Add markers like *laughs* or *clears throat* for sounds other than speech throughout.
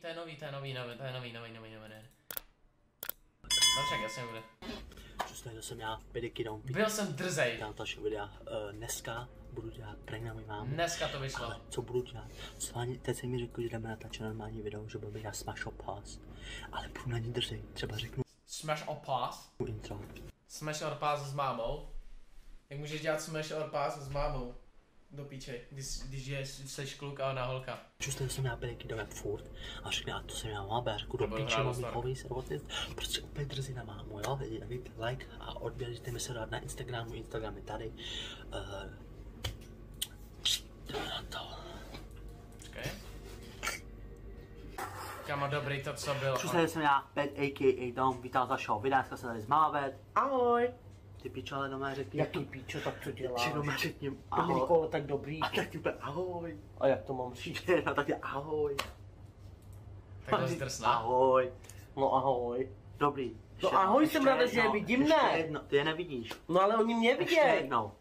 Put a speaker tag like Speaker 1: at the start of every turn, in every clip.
Speaker 1: to je nový, to je nový, nový, to je nový, nový, nový, nový. No však jasně bude.
Speaker 2: Čus, to jsem já, pedikidom.
Speaker 1: Byl jsem drzej.
Speaker 2: Dám další videa. Uh, dneska budu dělat prank na můj mámu.
Speaker 1: Dneska to vyšlo.
Speaker 2: Ale co budu dělat? Ani, teď jsem mi řekl, že jdeme natáčet normální video, že budu dělat smash or pass. Ale budu na ní držet. Třeba řeknu
Speaker 1: Smash or pass?
Speaker 2: intro.
Speaker 1: Smash or pass s mámou? Jak můžeš dělat smash or pass s mámou? Do píče, když, když je, jsi kluk a ona holka.
Speaker 2: Čus, to jsem já pedikidom jak furt. A řekne, a to jsem já mám, já řeknu do píče, mám
Speaker 1: star.
Speaker 2: hovej se roboty. Prostě úplně drzí na mámu, jo? Vidíte, vidíte, like a odběrejte mi se dát na Instagramu, Instagram je tady. Uh, jdeme na to.
Speaker 1: Počkej. Kamo, dobrý to, co bylo.
Speaker 2: Čus, tady jsem já, Pet a.k.a. Dom, vítám z vašeho videa, dneska jsem tady s Mávet.
Speaker 3: Ahoj.
Speaker 2: Ty pičo, ale doma řekni.
Speaker 3: Jaký píčo, tak co děláš?
Speaker 2: Či doma řekni ahoj.
Speaker 3: ale tak dobrý.
Speaker 2: A tak ty úplně ahoj.
Speaker 3: A jak to mám říct? *laughs*
Speaker 2: No tak ty ahoj.
Speaker 1: Takhle zdrsná.
Speaker 2: Ahoj.
Speaker 3: No ahoj.
Speaker 2: Dobrý.
Speaker 3: No ahoj, jsem ráda, že je vidím,
Speaker 2: ještě
Speaker 3: ne?
Speaker 2: Jedno, ty je nevidíš.
Speaker 3: No ale oni mě
Speaker 2: Ještě
Speaker 3: vidějí.
Speaker 2: jednou.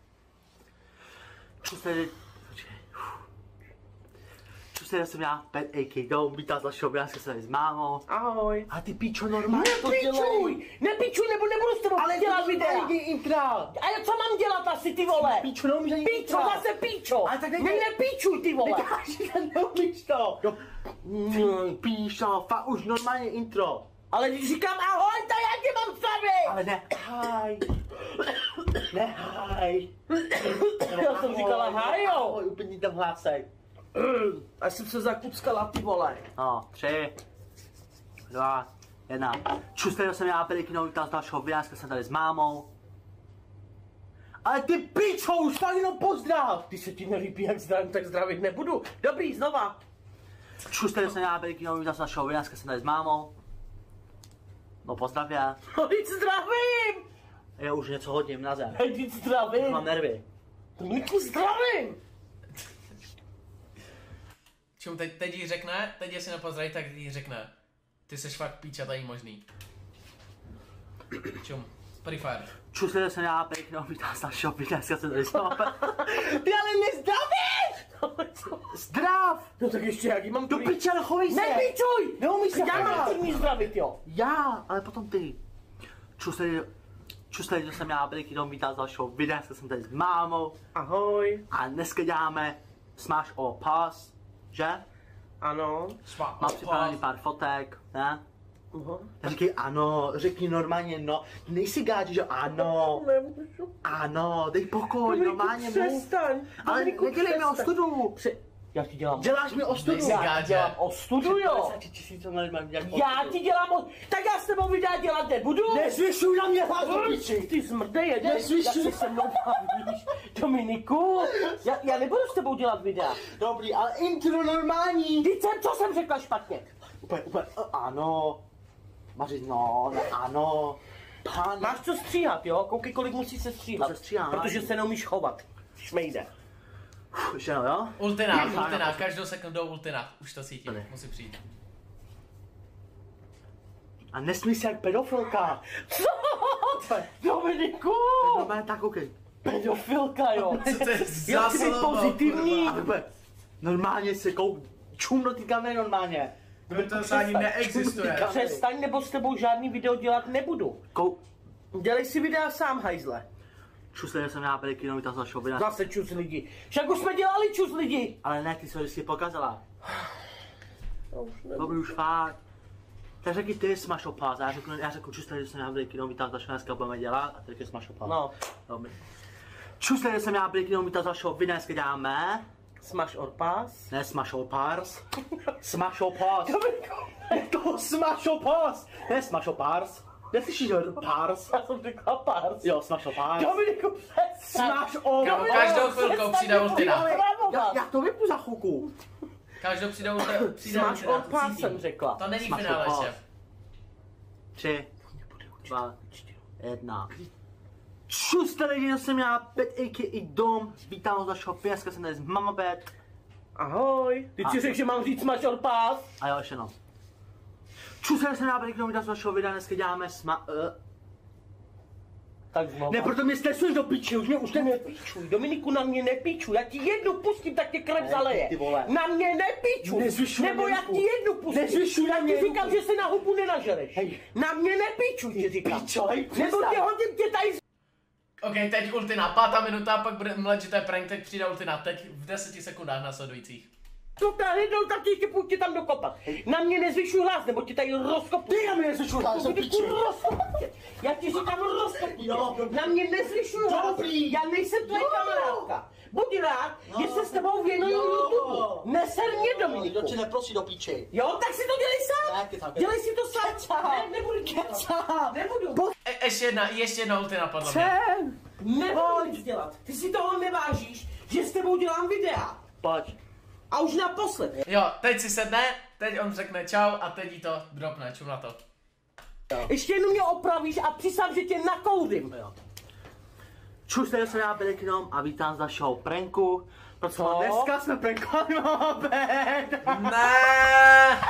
Speaker 2: Čus tady... tady jsem já, Pet a.k. Dom, vítám z vašeho dneska jsem tady s mámou.
Speaker 3: Ahoj.
Speaker 2: A ty píčo normálně to dělej.
Speaker 3: Nepíčuj! Nebo nebudu s tebou
Speaker 2: Ale
Speaker 3: dělat videa.
Speaker 2: nejdi intra.
Speaker 3: A já co mám dělat asi ty vole?
Speaker 2: Píčo, neumíš ani
Speaker 3: Píčo, zase píčo.
Speaker 2: Ale tak nejde-
Speaker 3: Ne, nepíčuj ty vole.
Speaker 2: Neděláš, *laughs* neumíš to. Jo. Mm, Píšo, fakt už normálně intro.
Speaker 3: Ale když říkám ahoj, tak já tě mám stavit.
Speaker 2: Ale ne, haj. *coughs* Ne, haj.
Speaker 3: Já jsem říkala haj jo.
Speaker 2: Ahoj, úplně tam hlásej. *clears throat*
Speaker 3: A jsem se zakuckala ty vole.
Speaker 2: No, tři, dva, jedna. Čus, tady jsem já, Pelikino, vítám z dalšího videa, dneska jsem tady s mámou. Ale ty pičo, už fakt jenom pozdrav.
Speaker 3: Ty se ti nelíbí, jak zdravím, tak zdravit nebudu. Dobrý, znova.
Speaker 2: Čus, tady jsem já, Pelikino, vítám z dalšího videa, dneska jsem tady s mámou. No pozdrav já.
Speaker 3: No, teď zdravím.
Speaker 2: Já už něco hodím na zem.
Speaker 3: Hej, teď zdravím.
Speaker 2: Mám nervy.
Speaker 3: Niku, zdravím.
Speaker 1: Čum, teď, teď jí řekne, teď jestli nepozdraví, tak jí řekne. Ty jsi fakt píča, není možný. Čum, Free Fire.
Speaker 2: Čus, tady jsem já, Pelikino, vítám z dalšího videa, dneska jsem tady s mámou.
Speaker 3: Ty ale nezdravíš.
Speaker 2: Zdrav!
Speaker 3: No tak ještě jak jí mám
Speaker 2: Do piče, ale chovej se!
Speaker 3: Nepíčuj!
Speaker 2: Neumíš se
Speaker 3: Já mám
Speaker 2: chovat.
Speaker 3: první zdravit, jo.
Speaker 2: Já, ale potom ty. Čus, tady, čus, tady jsem já, Pelikino, vítám z dalšího videa, dneska jsem tady s mámou.
Speaker 3: Ahoj.
Speaker 2: A dneska děláme Smash or Pass, že?
Speaker 3: Ano.
Speaker 2: Mám připravený pár fotek, ne?
Speaker 3: Uh-huh.
Speaker 2: Řekni ano, řekni normálně no. Nejsi gáč, že ano,
Speaker 3: Nemůžu.
Speaker 2: ano, dej pokoj, normálně mluv.
Speaker 3: přestaň.
Speaker 2: Ale
Speaker 3: Dominiku,
Speaker 2: nedělej mi ostudu.
Speaker 3: Pře- já ti dělám.
Speaker 2: Děláš mi ostudu.
Speaker 3: Já ti dělám ostudu, jo.
Speaker 2: 50 tisíc mám dělat
Speaker 3: Já ti dělám o... Tak já s tebou videa dělat nebudu.
Speaker 2: Nezvyšuj na mě hlas do piči.
Speaker 3: Ty zmrde jeden,
Speaker 2: Neslyším.
Speaker 3: jak se se mnou bavíš. Dominiku, já, já nebudu s tebou dělat videa.
Speaker 2: Dobrý, ale intro normální.
Speaker 3: Ty jsem, co jsem řekla špatně?
Speaker 2: Úplně, úplně, uh, ano. Maři, no, no, ano. Pán,
Speaker 3: Máš co stříhat, jo? Koukej, kolik musí se stříhat.
Speaker 2: Se stříhá,
Speaker 3: Protože se neumíš chovat. Šmejde.
Speaker 2: Už jenom, jo?
Speaker 1: Ultinát,
Speaker 2: Já-
Speaker 1: ultinát, každou sekundu ultinát. Už to cítím,
Speaker 2: Tady.
Speaker 1: musí přijít.
Speaker 2: A nesmí se jak pedofilka.
Speaker 3: Co? Dominiku!
Speaker 2: Normálně tak, koukej.
Speaker 3: Pedofilka, jo.
Speaker 1: Co *laughs* to je slovo,
Speaker 3: pozitivní.
Speaker 2: Normálně se kou... Čum do té kamery normálně.
Speaker 1: To, to ani neexistuje.
Speaker 3: Přestaň, nebo s tebou žádný video dělat nebudu.
Speaker 2: Kou...
Speaker 3: Dělej si videa sám, hajzle.
Speaker 2: Čusli jsem já pět kilometrů za našeho videa.
Speaker 3: Zase čus lidi. Však už jsme dělali čus lidi.
Speaker 2: Ale ne, ty jsi ho vždycky pokazala.
Speaker 3: Já už
Speaker 2: Dobrý, už fakt. Tak řekni ty smash opás. Já řeknu, já řeknu čusli, že jsem já pět kilometrů za našeho dneska budeme dělat. A ty řekni smash opás.
Speaker 3: No,
Speaker 2: Dobrý. Čusli, že jsem já pět kilometrů za našeho videa dneska děláme.
Speaker 3: smash or pass.
Speaker 2: Ne smash opars. *laughs* Smash opás.
Speaker 3: Dominiku,
Speaker 2: Je to smash opás. Ne smash opars. Neslyšíš ho? Pars.
Speaker 3: já jsem řekla pars.
Speaker 2: Jo, smash opás.
Speaker 3: Dominiku, přestaň.
Speaker 2: Smash opás.
Speaker 1: Kámo, každou chvilkou
Speaker 3: mě
Speaker 1: ultinát.
Speaker 3: otravovat.
Speaker 2: Já, já to vypnu za chvilku.
Speaker 1: Každou
Speaker 3: or
Speaker 1: ultinát, to
Speaker 3: pass
Speaker 1: cítím.
Speaker 3: jsem řekla.
Speaker 1: To není
Speaker 2: Smash
Speaker 1: finále
Speaker 2: or pass.
Speaker 1: ještě.
Speaker 2: Tři, dva, jedna. Čus, tady lidi, jsem já, Pet a.k.a. Dom. Vítám vás z našeho pěska, jsem tady s Mama Bet.
Speaker 3: Ahoj. Ty si řekl, že mám říct smash or pass.
Speaker 2: A jo, ještě no. Čus, tady jsem já, Pet a.k.a. Dom, vítám vás z našeho videa, dneska děláme sma... Uh.
Speaker 3: Tak znovu.
Speaker 2: Ne, proto mě stresuješ do piči, už mě, už
Speaker 3: nepíčuj, Dominiku, na mě nepíčuj, já ti jednu pustím, tak tě krev
Speaker 2: Ne,
Speaker 3: zaleje.
Speaker 2: ty vole.
Speaker 3: Na mě nepíčuj,
Speaker 2: Nezvyšuj na
Speaker 3: nebo
Speaker 2: mě
Speaker 3: já ti jednu pustím.
Speaker 2: Nezvyšuj na
Speaker 3: já
Speaker 2: mě
Speaker 3: ti říkám, že se na hubu nenažereš.
Speaker 2: Hej.
Speaker 3: Na mě nepíčuj, ti říkám.
Speaker 2: Pičo, hej,
Speaker 3: Nebo tě hodím tě tady z...
Speaker 1: OK, teď ultina, pátá minuta, pak bude mlet, že to je prank, teď přijde ultina, teď v deseti sekundách následujících.
Speaker 3: Jednou, tak ti půjď tam dokopat. Na mě nezvyšuj hlas, nebo tě tady rozkopu.
Speaker 2: Ty na mě nezvyšuj hlas, do
Speaker 3: Dominiku,
Speaker 2: piči.
Speaker 3: Já ti říkám rozkopu. Na mě nezvyšuj hlas.
Speaker 2: Dobrý.
Speaker 3: Já nejsem tvoje kamarádka. Buď rád, že se s tebou věnuju. YouTube. Neser mě, Dominiku.
Speaker 2: Nikdo tě neprosí do piči.
Speaker 3: Jo, tak si to dělej sám.
Speaker 2: Ne, ty
Speaker 3: Dělej si to sám.
Speaker 2: Kecám.
Speaker 3: Ne, nebudu dělat.
Speaker 2: Kecám.
Speaker 3: Nebudu.
Speaker 1: E, ještě jedna, ještě jedna ultina podle mě.
Speaker 2: Jsem.
Speaker 3: Nebudu nic dělat. Ty si toho nevážíš, že s tebou dělám videa.
Speaker 2: Pojď.
Speaker 3: A už naposled.
Speaker 1: Jo, teď si sedne, teď on řekne čau a teď jí to dropne, čum na to.
Speaker 3: Ještě jenom mě opravíš a přisám, že tě nakoudím.
Speaker 2: Jo. Čus, tady jsem já Bedekinom a vítám z našeho pranku. Protože
Speaker 3: Co?
Speaker 2: dneska jsme prankovali Mohamed.
Speaker 1: Ne.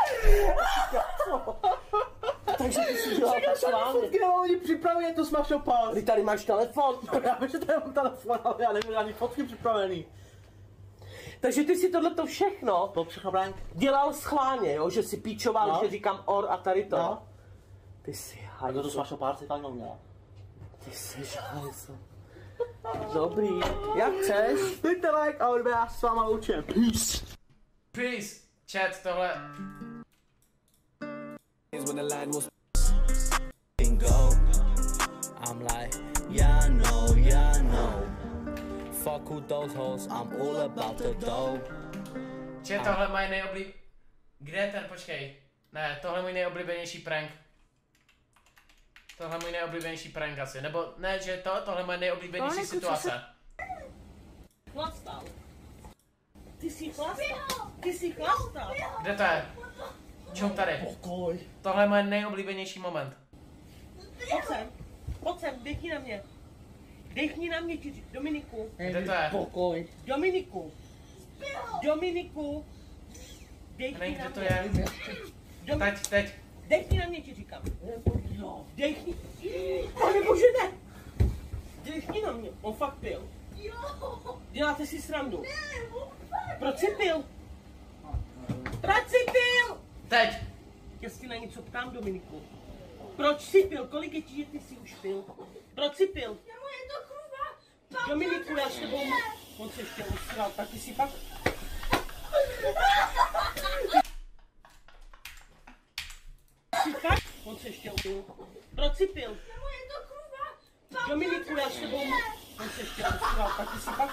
Speaker 3: Takže ty si dělal tak.
Speaker 2: Fotky nebo oni připravili to Smash.
Speaker 3: Ty tady máš telefon. *laughs*
Speaker 2: Já vím, že tady mám telefon, ale já nemám ani fotky připravený.
Speaker 3: Takže ty si tohleto všechno
Speaker 2: To všechno prank.
Speaker 3: dělal schválně, jo? Že si píčoval,
Speaker 2: No.
Speaker 3: že říkám or a tady to.
Speaker 2: No.
Speaker 3: Ty jsi
Speaker 2: A kdo to
Speaker 3: hajzl.
Speaker 2: Smash Pass si fakt neuměl.
Speaker 3: Ty jsi hajzl. Dobrý. Jak chceš?
Speaker 2: Dejte like a odbě, já s váma loučím. Peace.
Speaker 1: Peace. Chat, tohle.
Speaker 4: when the line was go. I'm like, yeah, I know, yeah, I know. Fuck who those hoes, I'm all about the dough.
Speaker 1: Chat, tohle mají nejoblíb... Kde je ten, počkej. Ne, tohle je můj nejoblíbenější prank. Tohle je můj nejoblíbenější prank asi. Nebo ne, že to, tohle je moje nejoblíbenější
Speaker 3: Pane,
Speaker 1: situace.
Speaker 3: Chlastal. Ty jsi chlastal. Ty jsi chlastal.
Speaker 1: Kde to je? Čum tady.
Speaker 2: Pokoj.
Speaker 1: Tohle je moje nejoblíbenější moment.
Speaker 3: Pojď sem. Pojď sem, dechni na mě. Dechni na mě, ti- Dominiku.
Speaker 1: Kde to je?
Speaker 2: Pokoj.
Speaker 3: Dominiku. Dominiku. Dechni na
Speaker 1: to
Speaker 3: mě.
Speaker 1: je.
Speaker 3: Dom-
Speaker 1: Teď, teď.
Speaker 3: Dechni na mě, ti říkám. Dechni. Pane bože, ne. Dechni na mě. On fakt pil. Děláte si srandu. Proč jsi pil? Proč jsi pil?
Speaker 1: Teď.
Speaker 3: Já si na něco ptám, Dominiku. Proč jsi pil? Kolik je ti, že ty jsi už pil? Proč jsi pil? Já s tebou... On se ještě usral, tak ty si pak... Ty fakt? On se ještě pil. Proč jsi pil? Dominiku, já s tebou... On se ještě usral, tak ty si pak...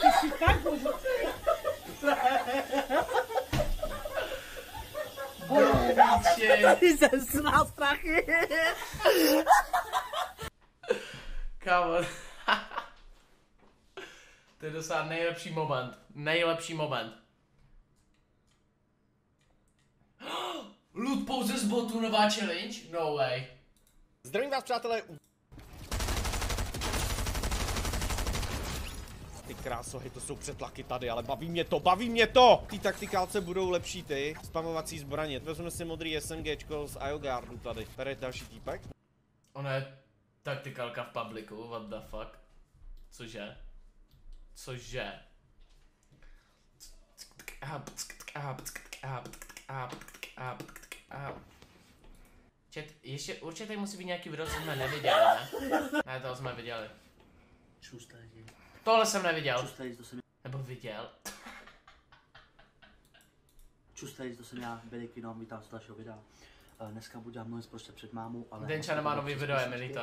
Speaker 3: Ty si fakt můžu...
Speaker 1: Piči.
Speaker 2: Ty se srál strachy.
Speaker 1: Kámo. *laughs* to je docela nejlepší moment. Nejlepší moment. *gasps* Loot pouze z botu, nová challenge? No way.
Speaker 5: Zdravím vás, přátelé. Ty krásohy, to jsou přetlaky tady, ale baví mě to, baví mě to! Ty taktikálce budou lepší ty, spamovací zbraně. Vezmeme si modrý SMGčko z IOGuardu tady. Tady je další týpek.
Speaker 1: Ona je taktikalka v publiku, what the fuck? Cože? Cože? Čet, ještě určitě musí být nějaký video, co jsme neviděli, ne? Ne, toho jsme viděli. Tohle jsem neviděl. Nebo viděl.
Speaker 2: Čus tady, to jsem já, Bedekinom, vítám z dalšího videa. Eh, Dneska budu dělat mluvit prostě před mámou, ale...
Speaker 1: Denča nemá nový video, je mi líto.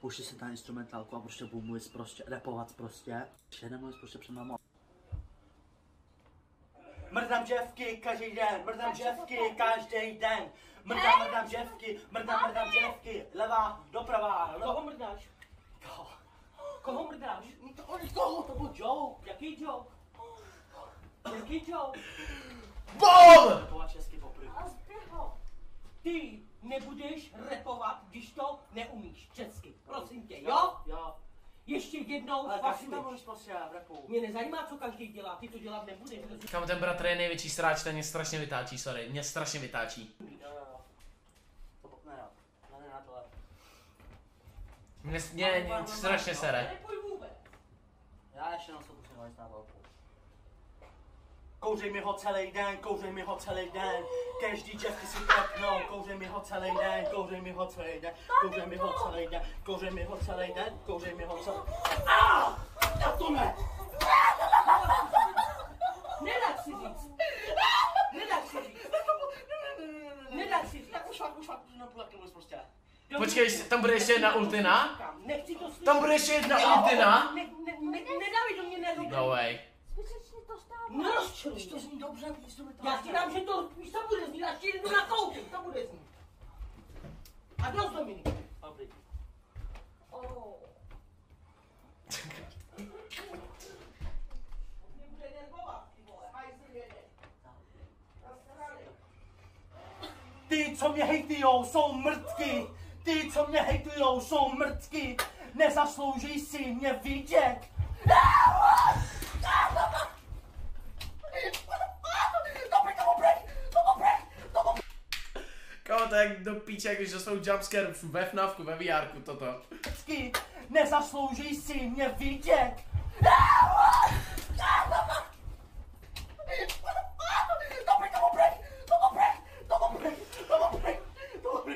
Speaker 2: Pušti si tam instrumentálku a prostě budu mluvit prostě, repovat prostě. Ještě nemluvit prostě před mámou. Mrdám dževky každý den, mrdám dževky každý den. Mrdám, mrdám dževky, mrdám, mrdám dževky. Levá, doprava,
Speaker 3: Koho
Speaker 2: levá.
Speaker 3: mrdáš?
Speaker 2: Koho?
Speaker 3: Koho mrdáš?
Speaker 2: To, koho? To byl joke.
Speaker 3: Jaký joke? Jaký joke?
Speaker 1: BOOM!
Speaker 3: Ty nebudeš repovat, když to neumíš česky. Prosím tě, jo?
Speaker 2: Jo.
Speaker 3: Ještě jednou
Speaker 2: Ale tak si tam mluvíš prostě v repu.
Speaker 3: Mě nezajímá, co každý dělá, ty to dělat nebudeš.
Speaker 1: Kam ten bratr je největší sráč, ten mě strašně vytáčí, sorry, mě strašně vytáčí.
Speaker 2: Jo, jo, jo. To ne, jo. Ne, ne, na tohle.
Speaker 1: Mě, mě, mě strašně sere.
Speaker 2: Já ještě na sobu si na velkou. Kouřej mi ho celý den, kouřej mi ho celý den, každý děvky si trepnou, kouřej mi ho celý den, kouřej mi ho celý den, kouřej mi ho celý den, kouřej mi ho celý den, kouřej mi ho celý Ah! Já to ne!
Speaker 3: Nedá si říct. Nedá si říct. Nedá si říct.
Speaker 2: Tak už fakt, už fakt, prostě.
Speaker 1: Počkej, tam bude ještě jedna ultina?
Speaker 3: Nechci to slyšet.
Speaker 1: Tam bude ještě jedna ultina?
Speaker 3: Ne, ne, ne, nedávej do mě nervy.
Speaker 1: No way.
Speaker 2: Když to zní dobře, když to
Speaker 3: Já ti dám, že to, víš, to bude znít, až ti jdu na to bude znít. A dost Dominik.
Speaker 2: Dobrý.
Speaker 3: Ty
Speaker 2: co mě hejtujou, jsou mrtky. Ty, co mě hejtujou, jsou mrtky. Nezaslouží si mě vidět.
Speaker 1: Kámo, to je jak do píče, když dostanou jumpscare ve FNAFku, ve VR toto.
Speaker 2: Nezaslouží si mě vidět.
Speaker 3: To? To?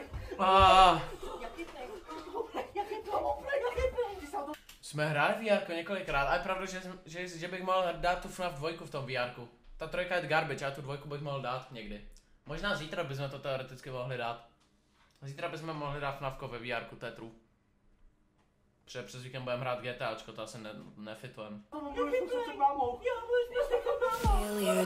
Speaker 1: Jsme hráli VR několikrát, ale je pravda, že, že, že bych mohl dát tu FNAF 2 v tom VR. Ta trojka je garbage, a tu dvojku bych mohl dát někdy. Možná zítra bychom to teoreticky mohli dát. Zítra bychom mohli dát FNAF ve VR, to je true. Protože přes víkend budeme hrát GTAčko, to asi ne, nefitujem.
Speaker 2: To nemůžu se mámou.
Speaker 3: Já